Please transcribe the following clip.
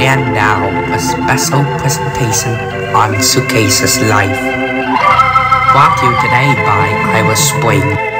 And now, a special presentation on Suitcase's life. Brought to you today by Iowa Spring.